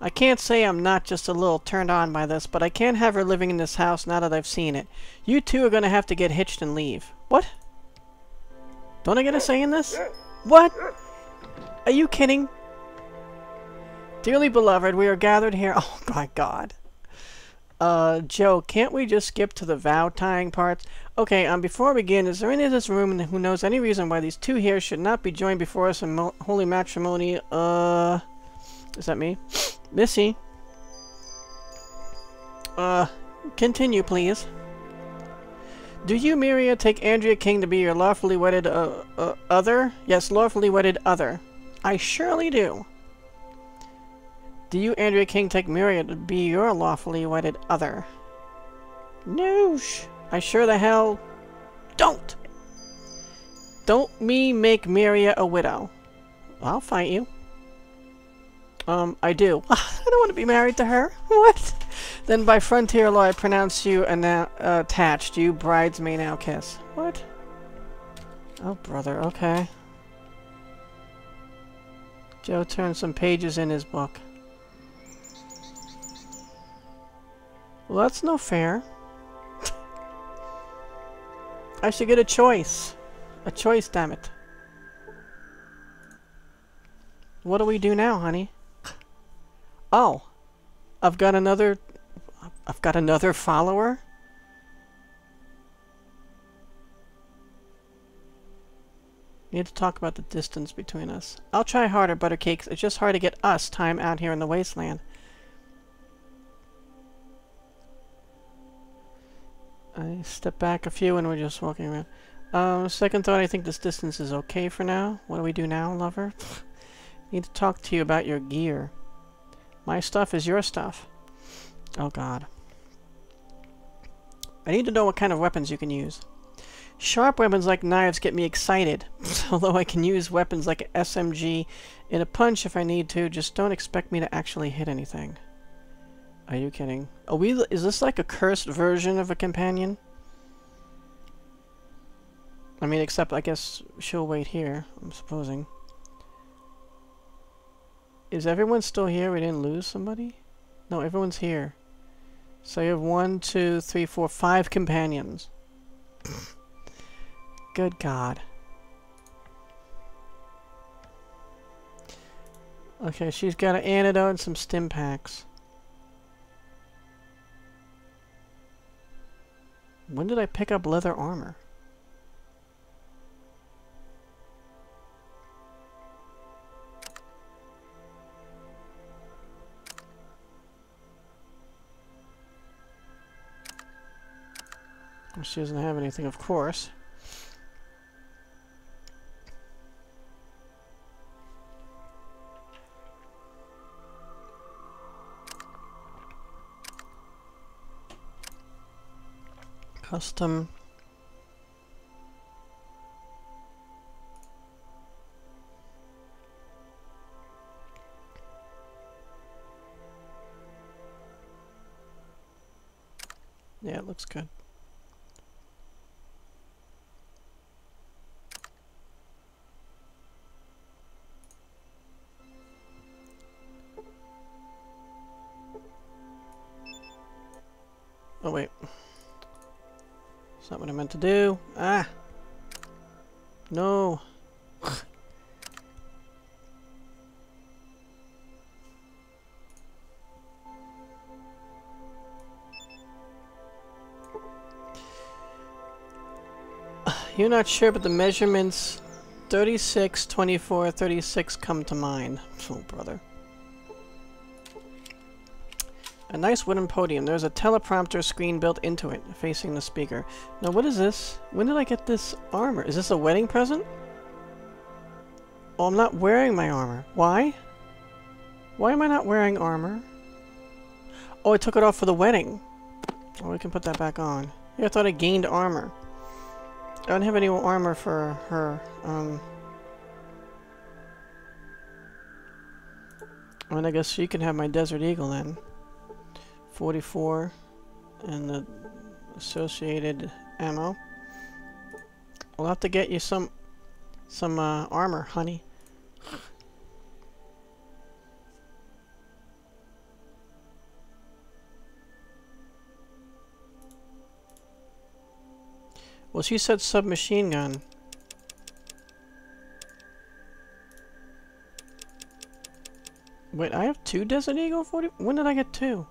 I can't say I'm not just a little turned on by this, but I can't have her living in this house now that I've seen it. You two are gonna have to get hitched and leave. What? Don't I get a say in this? What? Are you kidding? Dearly beloved, we are gathered here. Oh my god. Uh, Joe, can't we just skip to the vow tying parts? Okay, um, before we begin, is there any in this room who knows any reason why these two here should not be joined before us in holy matrimony? Uh, is that me? Missy. Uh, continue, please. Do you, Miria, take Andrea King to be your lawfully wedded, uh, uh, other? Yes, lawfully wedded other. I surely do. Do you, Andrea King, take Miria to be your lawfully wedded other? Noosh. I sure the hell don't. Don't me make Miria a widow. I'll fight you. Um, I do. I don't want to be married to her. What? Then by frontier law, I pronounce you uh, attached. You brides may now kiss. What? Oh, brother. Okay. Joe turned some pages in his book. Well, that's no fair. I should get a choice. A choice, damn it. What do we do now, honey? Oh, I've got another... I've got another follower? We need to talk about the distance between us. I'll try harder, Buttercakes. It's just hard to get us time out here in the wasteland. I step back a few and we're just walking around. Um, second thought, I think this distance is okay for now. What do we do now, lover? Need to talk to you about your gear. My stuff is your stuff. Oh god. I need to know what kind of weapons you can use. Sharp weapons like knives get me excited, although I can use weapons like an SMG in a punch if I need to, just don't expect me to actually hit anything. Are you kidding? Are we, is this like a cursed version of a companion? I mean, except I guess she'll wait here, I'm supposing. Is everyone still here? We didn't lose somebody? No, everyone's here. So you have one, two, three, four, five companions. Good God. Okay, she's got an antidote and some stim packs. When did I pick up leather armor? She doesn't have anything, of course. Custom. Yeah, it looks good. Do. Ah! No! You're not sure, but the measurements 36, 24, 36 come to mind. Oh, brother. A nice wooden podium. There's a teleprompter screen built into it, facing the speaker. Now, what is this? When did I get this armor? Is this a wedding present? Oh, I'm not wearing my armor. Why? Why am I not wearing armor? Oh, I took it off for the wedding. Oh, we can put that back on. Yeah, I thought I gained armor. I don't have any armor for her. Um... Well, I guess she can have my Desert Eagle then. 44 and the associated ammo. We'll have to get you some some uh, armor, honey. Well, she said submachine gun. Wait, I have two Desert Eagle 40? When did I get two?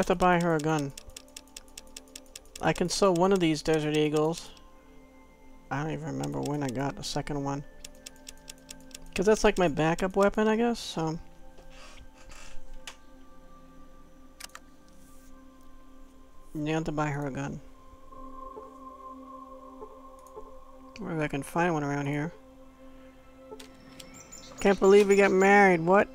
Have to buy her a gun. I can sell one of these Desert Eagles. I don't even remember when I got the second one. Because that's like my backup weapon, I guess, so... You have to buy her a gun. Maybe I can find one around here. Can't believe we got married, what?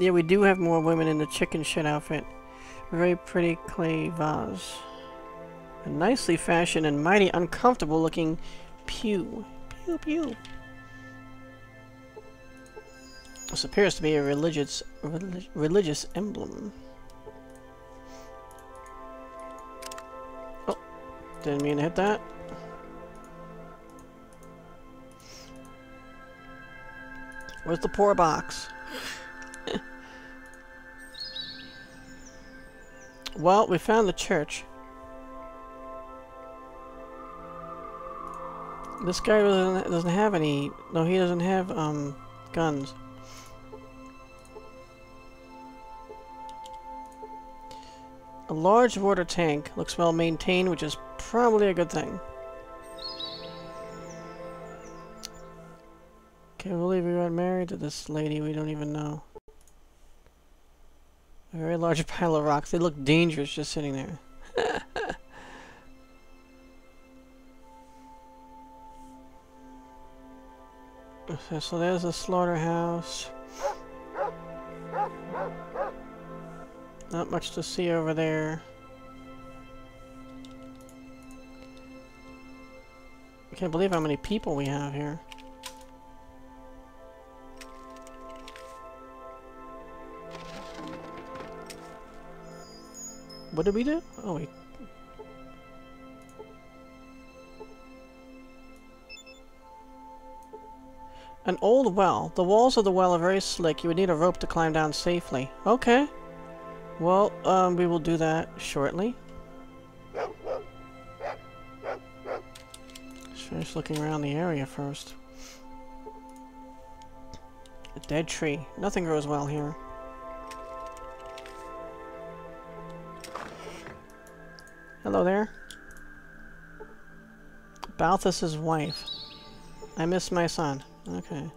Yeah, we do have more women in the chicken shit outfit. Very pretty clay vase. A nicely fashioned and mighty uncomfortable looking pew. Pew pew. This appears to be a religious relig religious emblem. Oh, didn't mean to hit that. Where's the poor box? Well, we found the church. This guy doesn't, have any... No, he doesn't have, um, guns. A large water tank. Looks well maintained, which is probably a good thing. Can't believe we got married to this lady we don't even know. Very large pile of rocks. They look dangerous just sitting there. Okay, so there's a slaughterhouse. Not much to see over there. I can't believe how many people we have here. What did we do? Oh, we An old well. The walls of the well are very slick. You would need a rope to climb down safely. Okay. Well, um, we will do that shortly. Finish looking around the area first. A dead tree. Nothing grows well here. Hello there. Balthus's wife. I miss my son. Okay.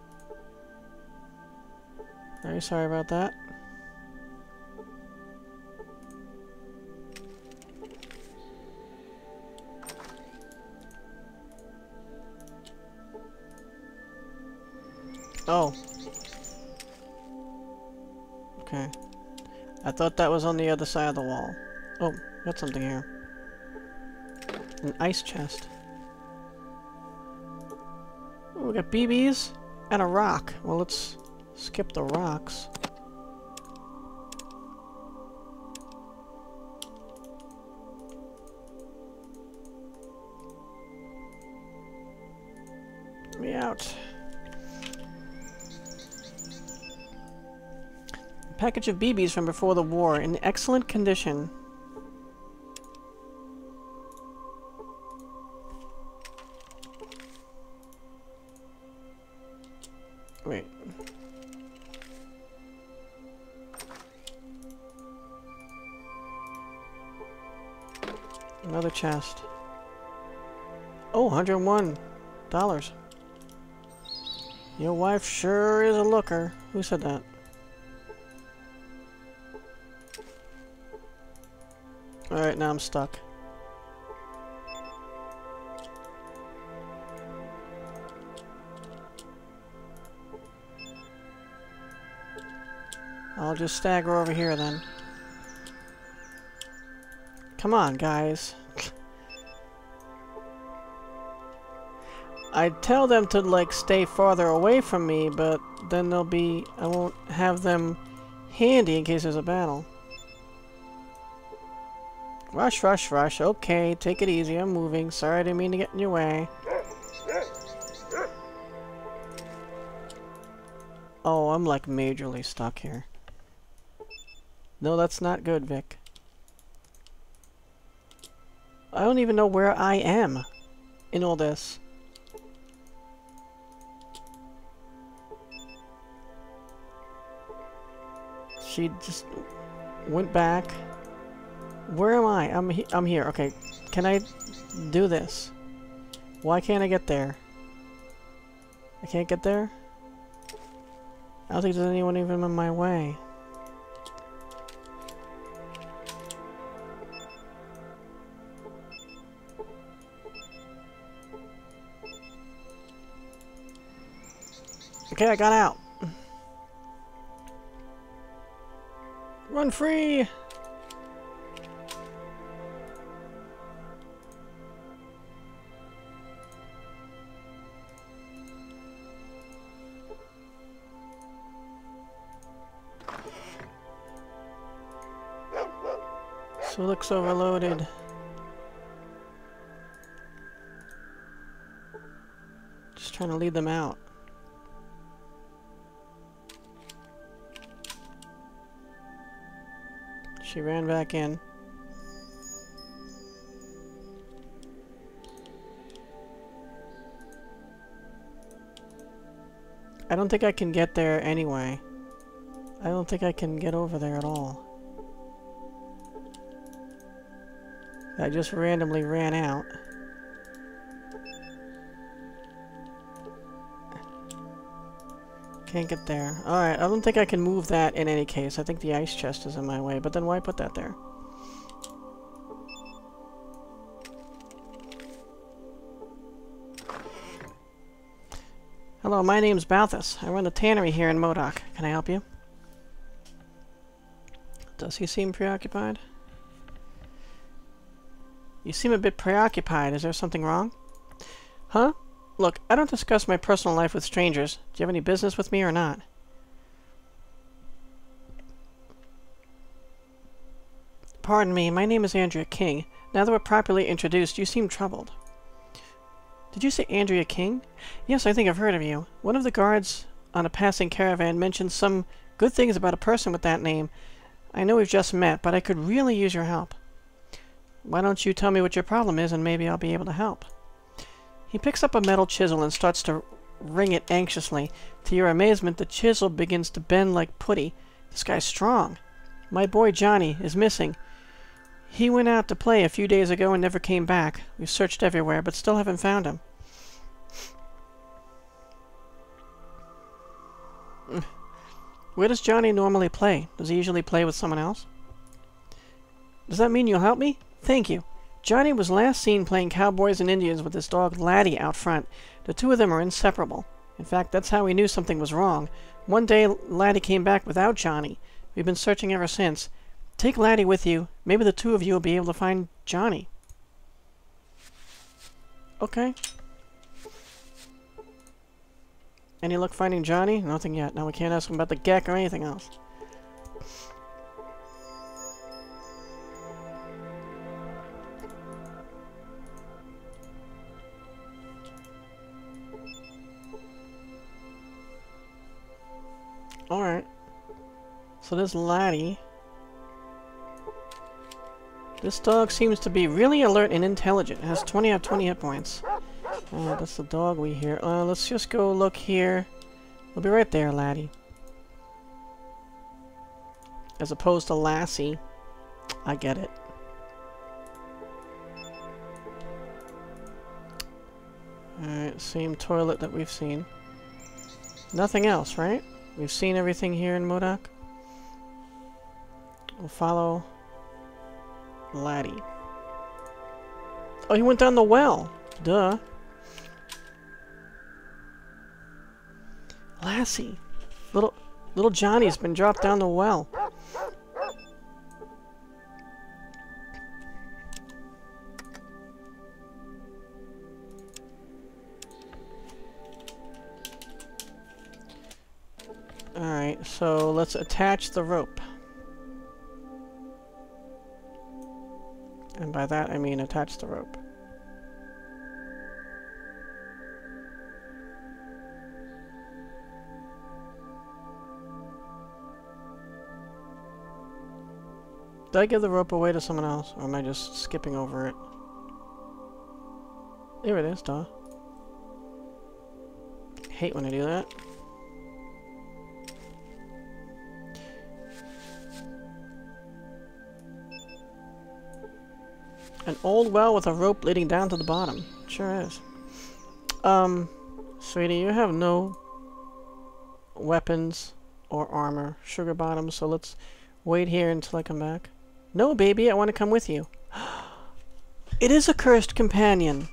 Very sorry about that. Oh. Okay. I thought that was on the other side of the wall. Oh, got something here. An ice chest. Oh, we got BBs and a rock. Well, let's skip the rocks. me out. A package of BBs from before the war in excellent condition. Another chest. Oh, 101 dollars. Your wife sure is a looker. Who said that? Alright, now I'm stuck. I'll just stagger over here then. Come on, guys. I'd tell them to, like, stay farther away from me, but then they'll be... I won't have them handy in case there's a battle. Rush, rush, rush. Okay, take it easy. I'm moving. Sorry, I didn't mean to get in your way. Oh, I'm like majorly stuck here. No, that's not good, Vic. I don't even know where I am in all this. She just went back. Where am I? I'm he I'm here. Okay. Can I do this? Why can't I get there? I can't get there? I don't think there's anyone even in my way. Okay, I got out. Run free! So it looks overloaded. Just trying to lead them out. She ran back in. I don't think I can get there anyway. I don't think I can get over there at all. I just randomly ran out. Can't get there. Alright, I don't think I can move that in any case. I think the ice chest is in my way, but then why put that there? Hello, my name's Balthus. I run the tannery here in Modoc. Can I help you? Does he seem preoccupied? You seem a bit preoccupied. Is there something wrong? Huh? Look, I don't discuss my personal life with strangers. Do you have any business with me or not? Pardon me, my name is Andrea King. Now that we're properly introduced, you seem troubled. Did you say Andrea King? Yes, I think I've heard of you. One of the guards on a passing caravan mentioned some good things about a person with that name. I know we've just met, but I could really use your help. Why don't you tell me what your problem is, and maybe I'll be able to help. He picks up a metal chisel and starts to wring it anxiously. To your amazement, the chisel begins to bend like putty. This guy's strong. My boy Jonny is missing. He went out to play a few days ago and never came back. We've searched everywhere, but still haven't found him. Where does Jonny normally play? Does he usually play with someone else? Does that mean you'll help me? Thank you. Jonny was last seen playing cowboys and Indians with his dog Laddie out front. The two of them are inseparable. In fact, that's how we knew something was wrong. One day, Laddie came back without Jonny. We've been searching ever since. Take Laddie with you. Maybe the two of you will be able to find Jonny. Okay. Any luck finding Jonny? Nothing yet. Now we can't ask him about the GECK or anything else. So this laddie... This dog seems to be really alert and intelligent. It has 20 out of 20 hit points. Uh, that's the dog we hear. Uh, let's just go look here. We'll be right there, laddie. As opposed to Lassie. I get it. Alright, same toilet that we've seen. Nothing else, right? We've seen everything here in Modoc. We'll follow Laddie. Oh, he went down the well. Duh. Lassie. Little little Jonny's been dropped down the well. Alright, so let's attach the rope. And by that I mean attach the rope. Did I give the rope away to someone else, or am I just skipping over it? There it is, duh. Hate when I do that. An old well with a rope leading down to the bottom. Sure is. Um, sweetie, you have no weapons or armor, sugar bottom, so let's wait here until I come back. No, baby, I want to come with you. it is a cursed companion.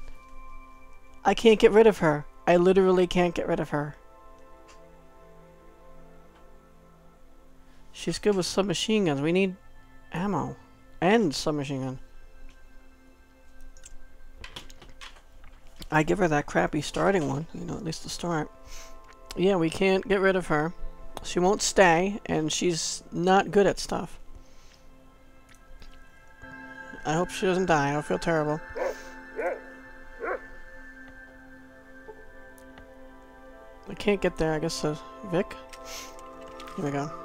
I can't get rid of her. I literally can't get rid of her. She's good with submachine guns. We need ammo. And submachine gun. I give her that crappy starting one, you know, at least to start. Yeah, we can't get rid of her. She won't stay, and she's not good at stuff. I hope she doesn't die. I'll feel terrible. I can't get there, I guess, uh, Vic? Here we go.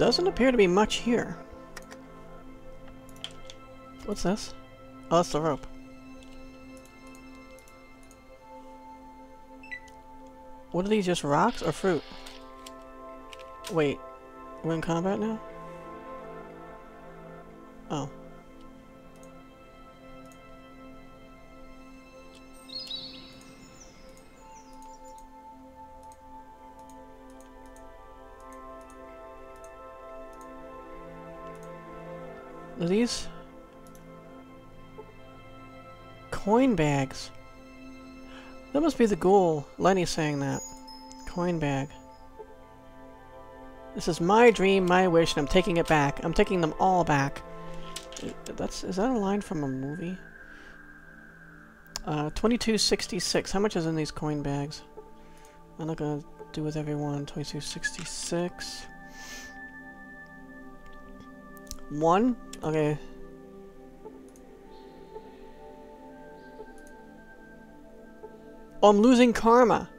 Doesn't appear to be much here. What's this? Oh, that's the rope. What are these, just rocks or fruit? Wait, we're in combat now? Must be the ghoul. Lenny saying that. Coin bag. This is my dream, my wish, and I'm taking it back. I'm taking them all back. That's is that a line from a movie? Uh, 2266. How much is in these coin bags? I'm not gonna do with everyone. 2266. One? Okay. I'm losing karma.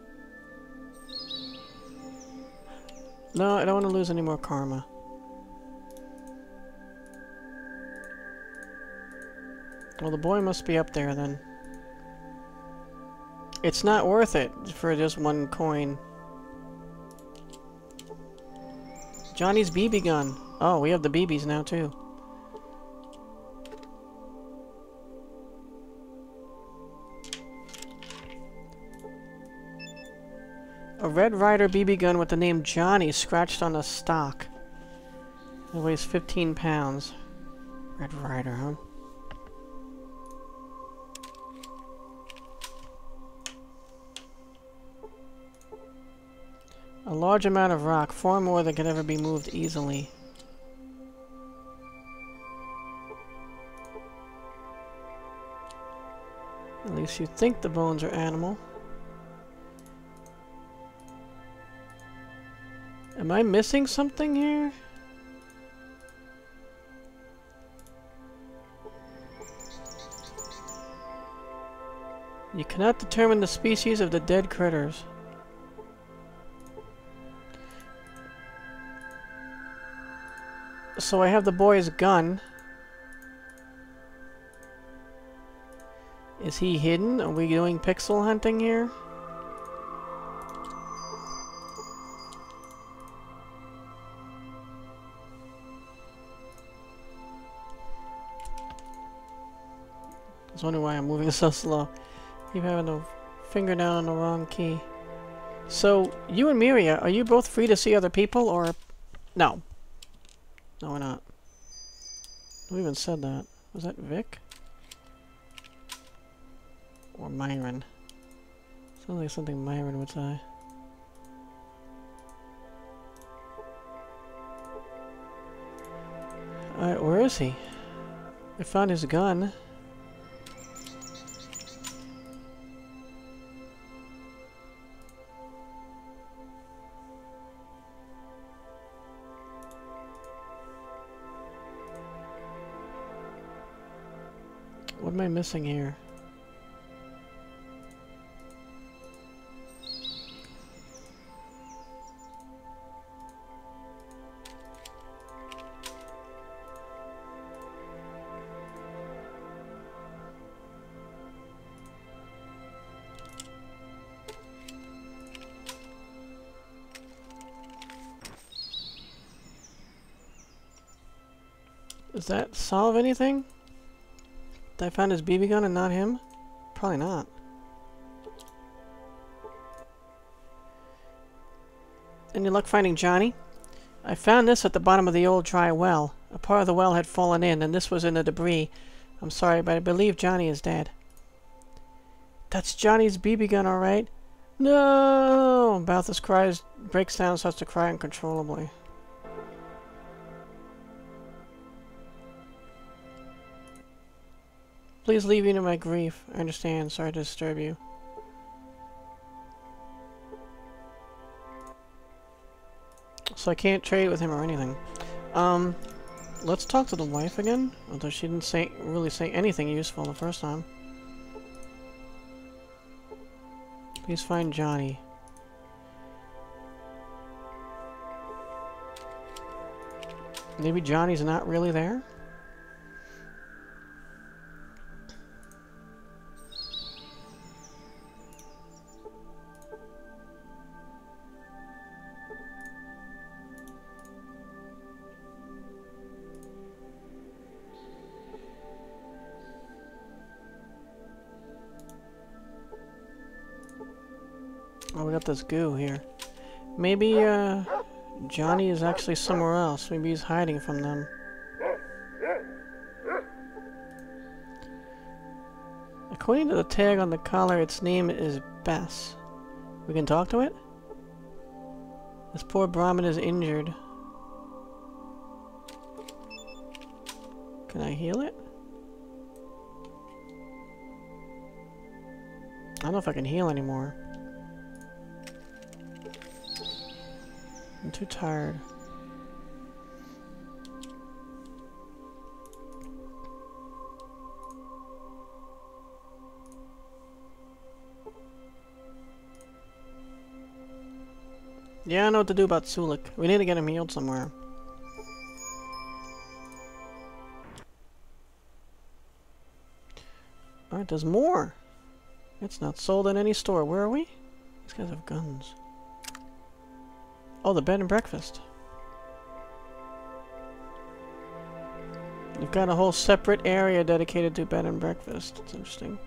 No, I don't want to lose any more karma. Well, the boy must be up there then. It's not worth it for just one coin. Jonny's BB gun. Oh, we have the BBs now too. Red Ryder BB gun with the name Jonny scratched on the stock. It weighs 15 pounds. Red Ryder, huh? A large amount of rock, far more than can ever be moved easily. At least you think the bones are animal. Am I missing something here? You cannot determine the species of the dead critters. So I have the boy's gun. Is he hidden? Are we doing pixel hunting here? Was wondering why I'm moving so slow. Keep having the finger down on the wrong key. So, you and Miria, are you both free to see other people, or... No. No, we're not. Who even said that? Was that Vic? Or Myron? Sounds like something Myron would say. Alright, where is he? I found his gun. Missing here? Does that solve anything? I found his BB gun and not him? Probably not. Any luck finding Jonny? I found this at the bottom of the old dry well. A part of the well had fallen in, and this was in the debris. I'm sorry, but I believe Jonny is dead. That's Jonny's BB gun, all right. No! Balthus cries, breaks down, starts to cry uncontrollably. Please leave me to my grief. I understand. Sorry to disturb you. So I can't trade with him or anything. Um, let's talk to the wife again. Although she didn't say really say anything useful the first time. Please find Jonny. Maybe Jonny's not really there? This goo here. Maybe, uh, Jonny is actually somewhere else. Maybe he's hiding from them. According to the tag on the collar, its name is Bess. We can talk to it? This poor Brahmin is injured. Can I heal it? I don't know if I can heal anymore. Too tired. Yeah, I know what to do about Sulik. We need to get him healed somewhere. Alright, there's more! It's not sold in any store. Where are we? These guys have guns. Oh, the bed and breakfast. You've got a whole separate area dedicated to bed and breakfast. It's interesting.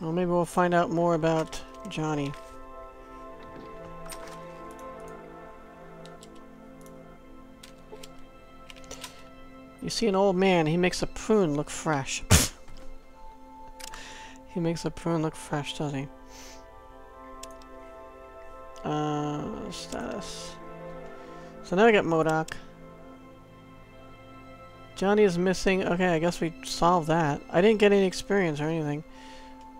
Well, maybe we'll find out more about Jonny. You see an old man, he makes a prune look fresh. He makes a prune look fresh, does he? Uh, status. So now we got Modoc. Jonny is missing. Okay, I guess we solved that. I didn't get any experience or anything.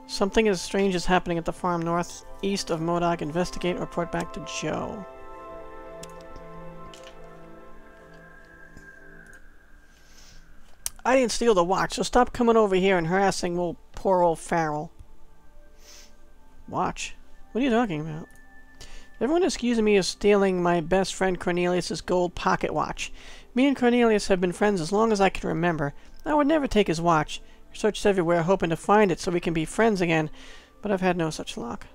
Something as strange is happening at the farm northeast of Modoc. Investigate report back to Joe. I didn't steal the watch, so stop coming over here and harassing old poor old Farrel. Watch? What are you talking about? Everyone is accusing me of stealing my best friend Cornelius's gold pocket watch. Me and Cornelius have been friends as long as I can remember. I would never take his watch. I searched everywhere hoping to find it so we can be friends again, but I've had no such luck.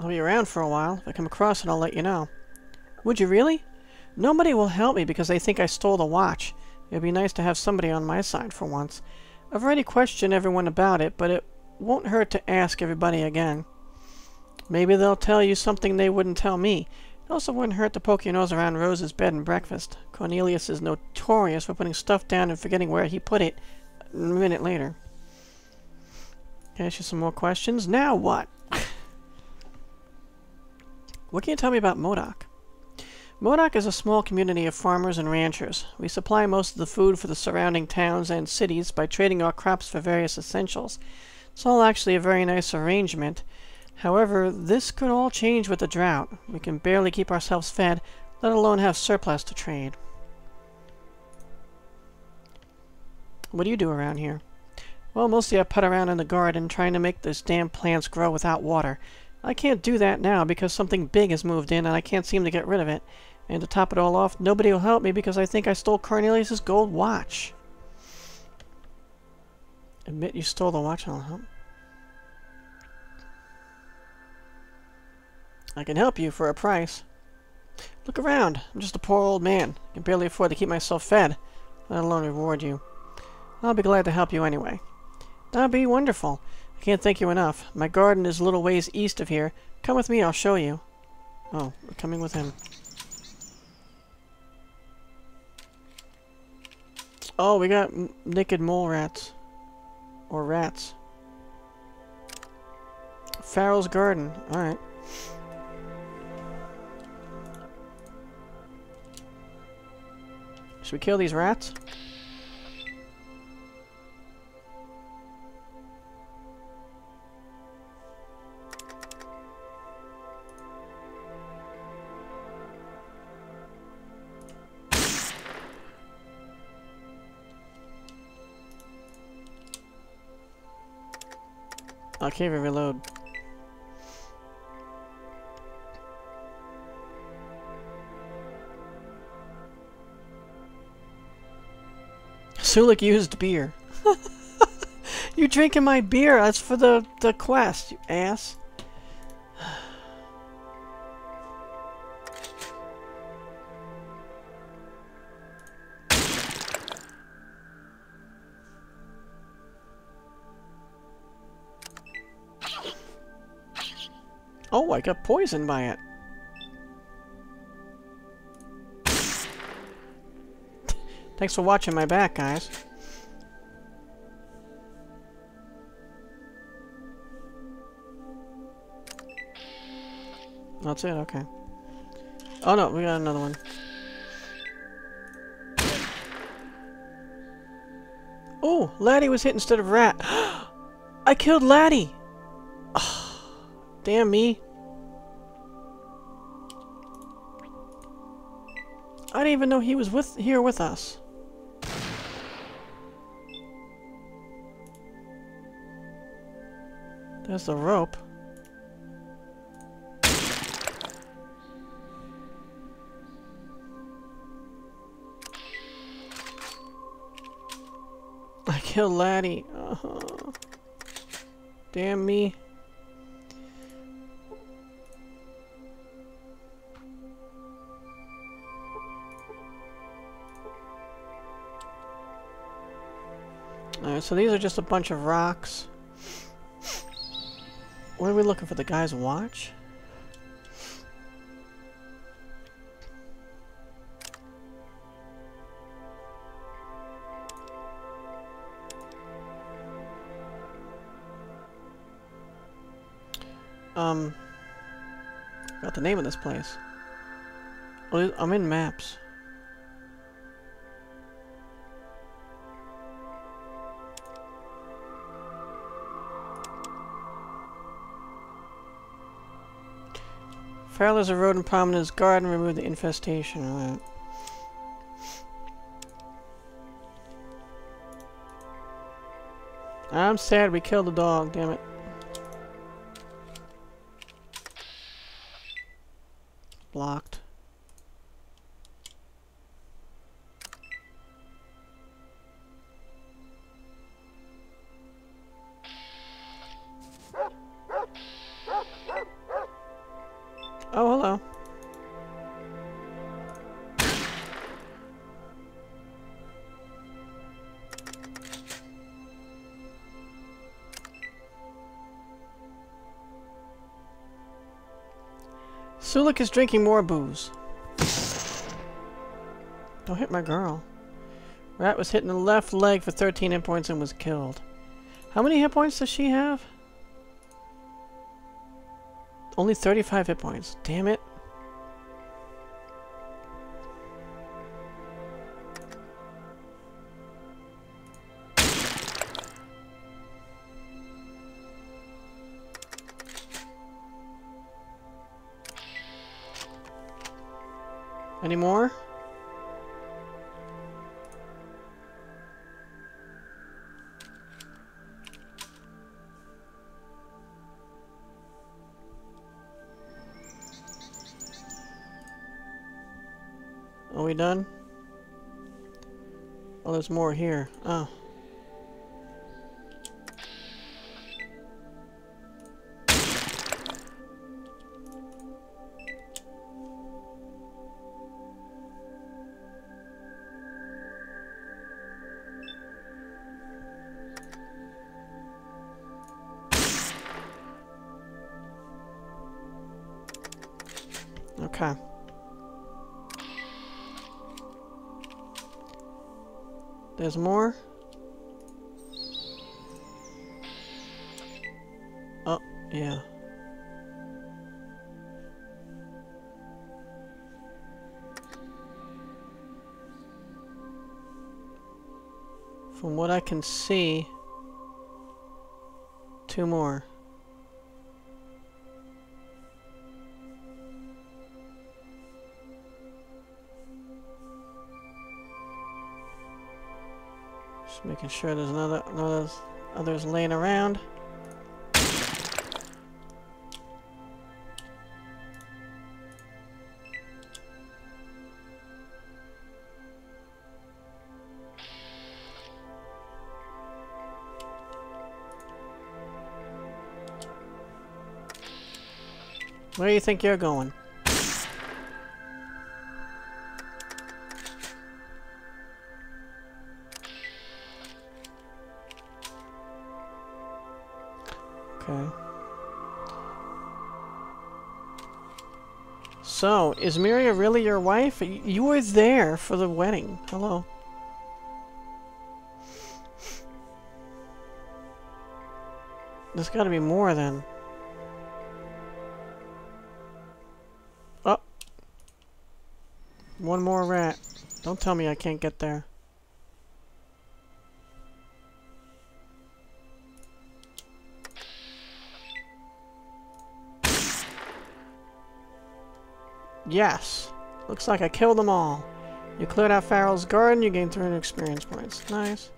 I'll be around for a while. If I come across it, I'll let you know. Would you really? Nobody will help me because they think I stole the watch. It'd be nice to have somebody on my side for once. I've already questioned everyone about it, but it won't hurt to ask everybody again. Maybe they'll tell you something they wouldn't tell me. It also wouldn't hurt to poke your nose around Rose's bed and breakfast. Cornelius is notorious for putting stuff down and forgetting where he put it a minute later. Ask you some more questions? Now what? what can you tell me about Modoc? Modoc is a small community of farmers and ranchers. We supply most of the food for the surrounding towns and cities by trading our crops for various essentials. It's all actually a very nice arrangement. However, this could all change with the drought. We can barely keep ourselves fed, let alone have surplus to trade. What do you do around here? Well, mostly I put around in the garden trying to make those damn plants grow without water. I can't do that now because something big has moved in and I can't seem to get rid of it. And to top it all off, nobody will help me because I think I stole Cornelius's gold watch. Admit you stole the watch I'll help. I can help you for a price. Look around. I'm just a poor old man. I can barely afford to keep myself fed, let alone reward you. I'll be glad to help you anyway. That'd be wonderful. I can't thank you enough. My garden is a little ways east of here. Come with me, I'll show you. Oh, we're coming with him. Oh, we got naked mole rats. Or rats. Farrel's garden. Alright. Should we kill these rats? I can't even reload. Sulik used beer. you drinking my beer? That's for the, the quest, you ass. I got poisoned by it. Thanks for watching my back, guys. That's it, okay. Oh no, we got another one. Oh, Laddie was hit instead of Rat. I killed Laddie! Oh, damn me. I didn't even know he was with here with us. There's the rope. I killed Laddie. Uh -huh. Damn me. So these are just a bunch of rocks. What are we looking for? The guy's watch? Um, got the name of this place. I'm in maps. Is a rodent in his garden. Remove the infestation. I'm sad we killed the dog, damn it. Is drinking more booze. Don't hit my girl. Rat was hit in the left leg for 13 hit points and was killed. How many hit points does she have? Only 35 hit points. Damn it. There's more here. Oh. Okay. There's more. Oh, yeah. From what I can see, two more. Making sure there's another, another others laying around. Where do you think you're going? Okay. So, is Miria really your wife? You were there for the wedding. Hello. There's gotta be more then. Oh. One more rat. Don't tell me I can't get there. Yes. Looks like I killed them all. You cleared out Farrel's garden, you gained 300 experience points. Nice.